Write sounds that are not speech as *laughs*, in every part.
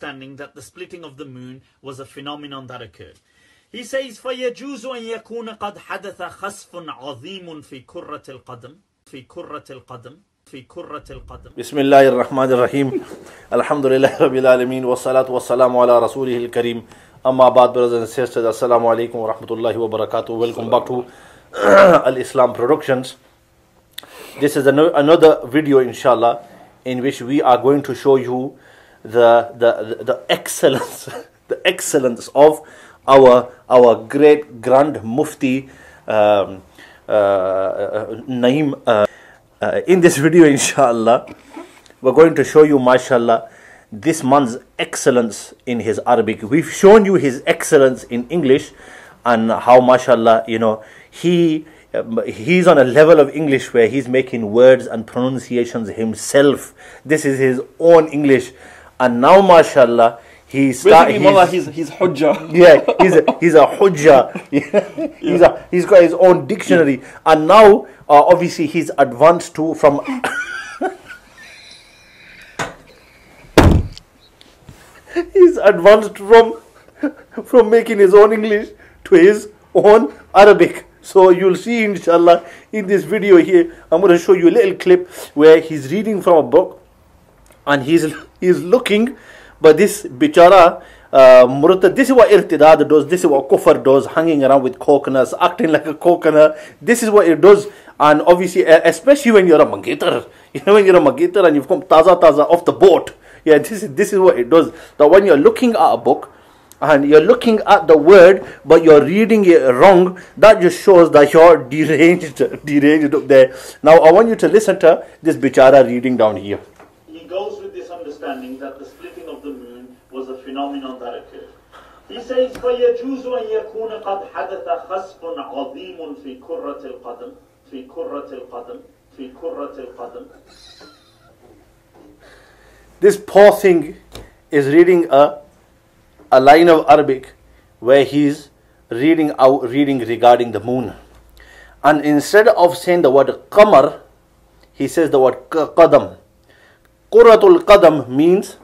understanding that the splitting of the moon was a phenomenon that occurred. He says, فَيَجُوزُ أَن يَكُونَ قَدْ حَدَثَ خَسْفٌ عَظِيمٌ فِي كُرَّةِ الْقَدَمِ في كرة القدم في كرة القدم بسم الله الرحمن الرحيم الحمد لله رب العالمين والصلاة والسلام على رسوله الكريم أما بعد brothers and sisters السلام عليكم ورحمة الله وبركاته welcome back to *clears throat* Al Islam Productions this is another video inshallah in which we are going to show you the the the excellence *laughs* the excellence of our our great grand mufti um, uh, uh, Nahiem uh, uh, in this video *laughs* inshallah we're going to show you mashallah this man's excellence in his Arabic we've shown you his excellence in English and how mashallah you know he he's on a level of English where he's making words and pronunciations himself. This is his own English. And now, mashallah, he's starting. He's, he's, he's hujjah. Yeah, he's a, he's a hujjah. *laughs* *laughs* he's, a, he's got his own dictionary. Yeah. And now, uh, obviously, he's advanced to from. *laughs* he's advanced from from making his own English to his own Arabic. So you'll see inshallah in this video here, I'm going to show you a little clip where he's reading from a book and he's he's looking, but this bichara uh, this is what irtidad does, this is what kufr does, hanging around with coconuts, acting like a coconut, this is what it does. And obviously, especially when you're a magitar, *laughs* you know, when you're a magitar and you've come taza taza off the boat, yeah, this is, this is what it does. That when you're looking at a book, and you're looking at the word but you're reading it wrong that just shows that you're *laughs* deranged deranged up there. Now i want you to listen to this bichara reading down here. he goes with this understanding that the splitting of the moon was a phenomenon that occurred he says فيجوز أن يكون قد حدث خسف عظيم في كرة القدم في كرة القدم في كرة القدم This poor thing is reading a a line of Arabic where he's reading out reading regarding the moon. And instead of saying the word qamar, he says the word qadam. Quratul qadam means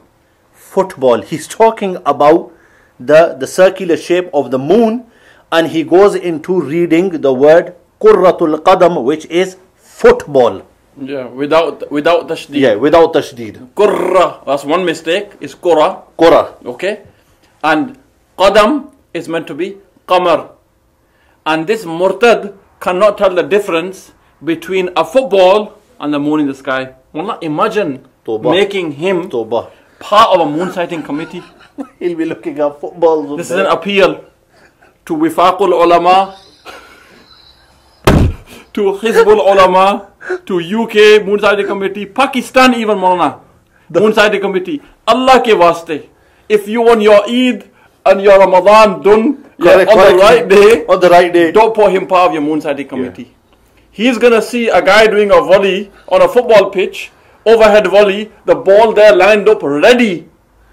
football. He's talking about the, the circular shape of the moon and he goes into reading the word qurratul qadam which is football. Yeah, without without tashdid. Yeah, without tashdid. Qurra, that's one mistake, is qura. Qura. Okay. And Qadam is meant to be Qamar. And this Murtad cannot tell the difference between a football and the moon in the sky. Wallah, imagine Toba. making him Toba. part of a moon sighting committee. *laughs* He'll be looking at footballs. This is an appeal to Wifaqul Ulama, to Hizbul Ulama, to UK Moon Sighting Committee, Pakistan even Maulana, Moon Sighting Committee. Allah ke waste if you want your Eid and your Ramadan done yeah, on the right day, on the right day, don't put him part of your moon sighting committee. Yeah. He's gonna see a guy doing a volley on a football pitch, overhead volley, the ball there lined up, ready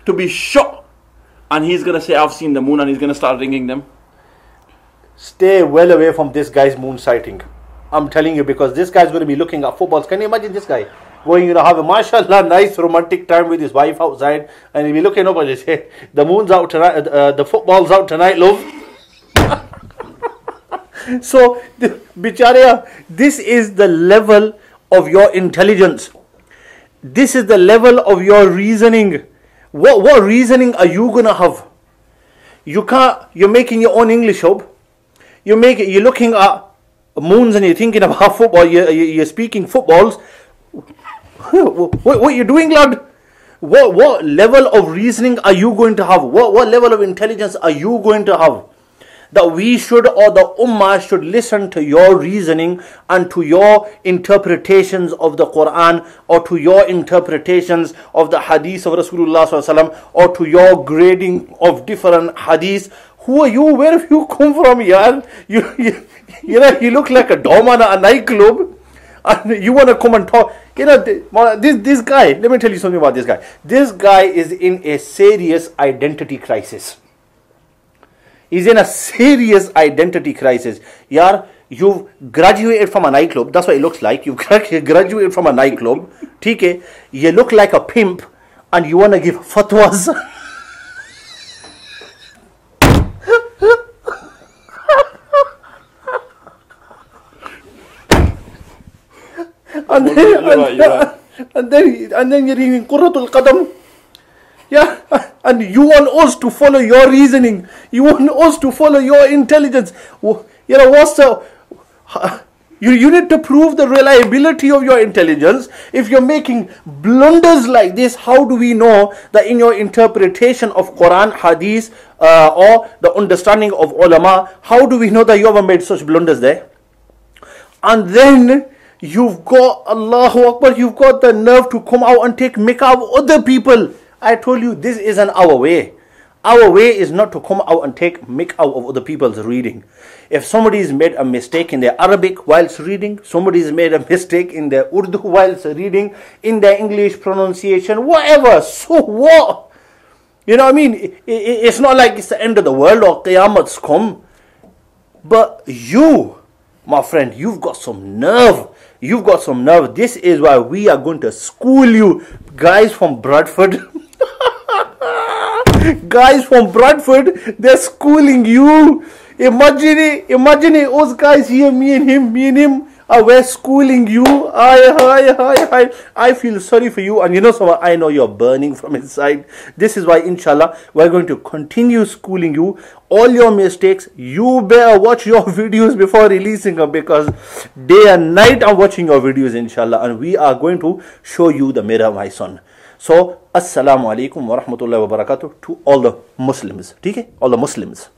to be shot, and he's gonna say, "I've seen the moon," and he's gonna start ringing them. Stay well away from this guy's moon sighting. I'm telling you because this guy's going to be looking at footballs. Can you imagine this guy? going, you know, have a mashallah nice romantic time with his wife outside, and he'll be looking up and he'll say, "The moon's out tonight, uh, the football's out tonight, love." *laughs* so, bicharia, this is the level of your intelligence. This is the level of your reasoning. What what reasoning are you gonna have? You can't. You're making your own English up. You make it. You're looking at moons and you're thinking about *laughs* football. You're, you're speaking footballs *laughs* what, what you doing, lad? What, what level of reasoning are you going to have? What, what level of intelligence are you going to have? That we should or the Ummah should listen to your reasoning and to your interpretations of the Quran or to your interpretations of the Hadith of Rasulullah or to your grading of different Hadiths. Who are you? Where have you come from, yaar? You, you, you know, you look like a dom a nightclub and you want to come and talk. You know, this this guy. Let me tell you something about this guy. This guy is in a serious identity crisis is in a serious identity crisis. Yar, you've graduated from a nightclub. That's what it looks like. You've *laughs* graduated from a nightclub. TK, you look like a pimp and you want to give fatwas. *laughs* and then, and, then, and then you're even Qurratul Qadam. And you want us to follow your reasoning. You want us to follow your intelligence. You know what's the you, you need to prove the reliability of your intelligence. If you're making blunders like this, how do we know that in your interpretation of Quran, Hadith, uh, or the understanding of ulama, how do we know that you ever made such blunders there? And then you've got Allahu Akbar, you've got the nerve to come out and take make of other people. I told you this isn't our way. Our way is not to come out and take make out of other people's reading. If somebody's made a mistake in their Arabic whilst reading, somebody's made a mistake in their Urdu whilst reading, in their English pronunciation, whatever, so what? You know what I mean? It's not like it's the end of the world or Qiyamah's come. But you, my friend, you've got some nerve. You've got some nerve. This is why we are going to school you, guys from Bradford. *laughs* *laughs* guys from Bradford, they're schooling you. Imagine it, imagine it, us guys here, me and him, me and him, are we're schooling you. I, I, I, I, I feel sorry for you, and you know something, I know you're burning from inside. This is why, inshallah, we're going to continue schooling you. All your mistakes, you better watch your *laughs* videos before releasing them because day and night I'm watching your videos, inshallah, and we are going to show you the mirror, my son. So, Assalamu alaikum wa rahmatullahi wa barakatuh to all the Muslims. Okay? All the Muslims.